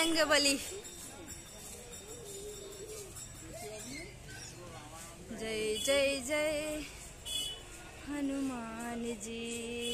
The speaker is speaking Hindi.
बजरंग बली जय जय जय। हनुमान जी।